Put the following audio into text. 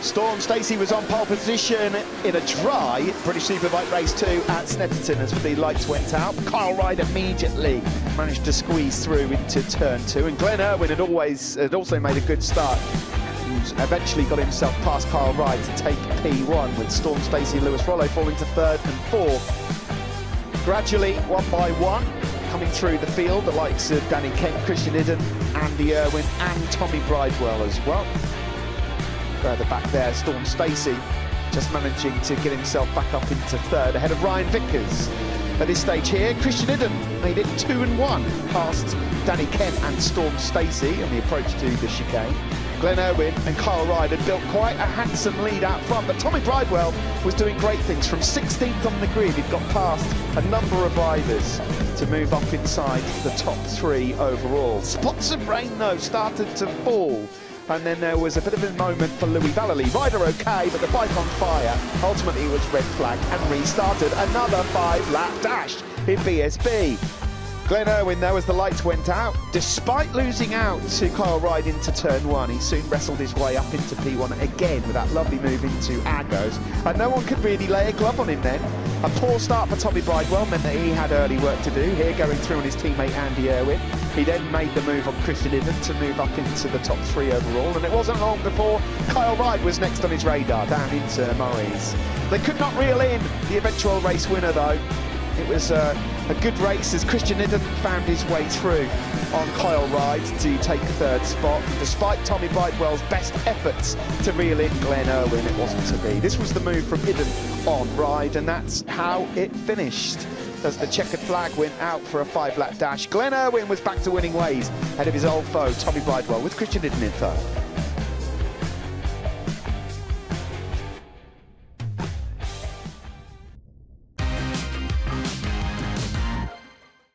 Storm Stacey was on pole position in a dry British Superbike race 2 at Snetterton as the lights went out. Kyle Ryde immediately managed to squeeze through into turn 2 and Glenn Irwin had always had also made a good start and eventually got himself past Kyle Ryde to take P1 with Storm Stacey and Lewis Rollo falling to third and fourth. Gradually, one by one, coming through the field, the likes of Danny Kent, Christian Iddon, Andy Irwin and Tommy Bridewell as well. Uh, Further back there, Storm Stacey just managing to get himself back up into third ahead of Ryan Vickers. At this stage here, Christian Iddon made it two and one past Danny Kent and Storm Stacey on the approach to the chicane. Glenn Irwin and Kyle Ryde had built quite a handsome lead out front, but Tommy Bridewell was doing great things. From 16th on the grid, he'd got past a number of riders to move up inside the top three overall. Spots of rain, though, started to fall and then there was a bit of a moment for Louis Valleley. Rider okay, but the bike on fire. Ultimately, it was red flag and restarted another five-lap dash in BSB. Glenn Irwin, though, as the lights went out, despite losing out to Kyle Ryde into turn one, he soon wrestled his way up into P1 again with that lovely move into Agos, and no one could really lay a glove on him then. A poor start for Tommy Bridewell meant that he had early work to do, here going through on his teammate Andy Irwin. He then made the move on Christian Iddon to move up into the top three overall, and it wasn't long before Kyle Ryde was next on his radar, down into Murray's. They could not reel in the eventual race winner, though. It was uh, a good race as Christian Iddon found his way through on Kyle Ryde to take third spot. Despite Tommy Bridewell's best efforts to reel in Glenn Irwin, it wasn't to be. This was the move from Iddon on Ryde, and that's how it finished. As the checkered flag went out for a five-lap dash, Glenn Irwin was back to winning ways ahead of his old foe, Tommy Bridewell, with Christian Iddon in third.